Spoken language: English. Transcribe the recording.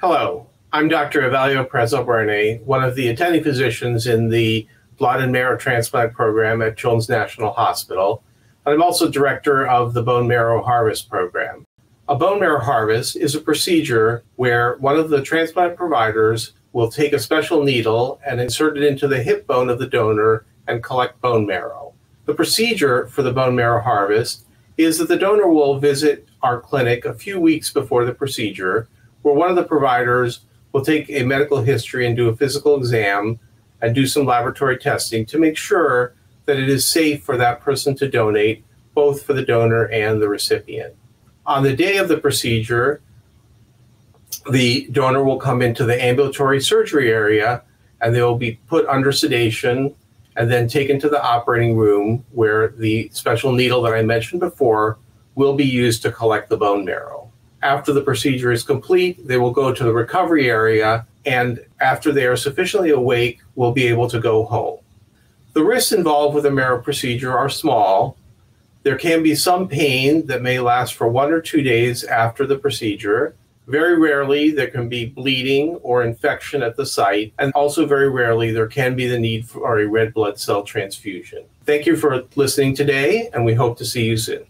Hello, I'm Dr. Evelio Prezo one of the attending physicians in the blood and marrow transplant program at Children's National Hospital. And I'm also director of the bone marrow harvest program. A bone marrow harvest is a procedure where one of the transplant providers will take a special needle and insert it into the hip bone of the donor and collect bone marrow. The procedure for the bone marrow harvest is that the donor will visit our clinic a few weeks before the procedure, where one of the providers will take a medical history and do a physical exam and do some laboratory testing to make sure that it is safe for that person to donate, both for the donor and the recipient. On the day of the procedure, the donor will come into the ambulatory surgery area and they will be put under sedation and then taken to the operating room where the special needle that I mentioned before will be used to collect the bone marrow. After the procedure is complete, they will go to the recovery area and after they are sufficiently awake, will be able to go home. The risks involved with a marrow procedure are small. There can be some pain that may last for one or two days after the procedure. Very rarely, there can be bleeding or infection at the site, and also very rarely, there can be the need for a red blood cell transfusion. Thank you for listening today, and we hope to see you soon.